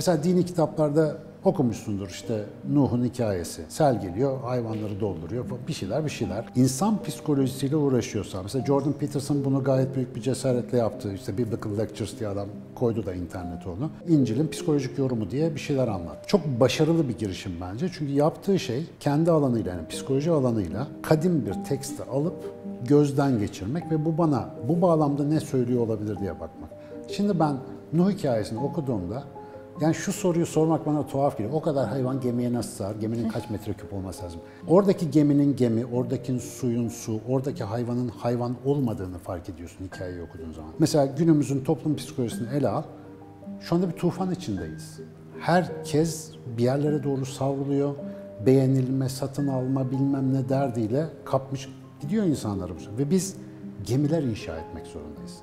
Mesela dini kitaplarda okumuşsundur işte Nuh'un hikayesi. Sel geliyor, hayvanları dolduruyor, bir şeyler bir şeyler. İnsan psikolojisiyle uğraşıyorsa, mesela Jordan Peterson bunu gayet büyük bir cesaretle yaptı. İşte Biblical Lectures diye adam koydu da internete onu. İncil'in psikolojik yorumu diye bir şeyler anlat. Çok başarılı bir girişim bence. Çünkü yaptığı şey kendi alanıyla yani psikoloji alanıyla kadim bir teksti alıp gözden geçirmek ve bu bana bu bağlamda ne söylüyor olabilir diye bakmak. Şimdi ben Nuh hikayesini okuduğumda yani şu soruyu sormak bana tuhaf geliyor. O kadar hayvan gemiye nasıl sığar? Geminin kaç metreküp olması lazım? Oradaki geminin gemi, oradaki suyun su, oradaki hayvanın hayvan olmadığını fark ediyorsun hikayeyi okuduğun zaman. Mesela günümüzün toplum psikolojisini ele al. Şu anda bir tufan içindeyiz. Herkes bir yerlere doğru savruluyor. Beğenilme, satın alma bilmem ne derdiyle kapmış gidiyor insanlarımız. Ve biz gemiler inşa etmek zorundayız.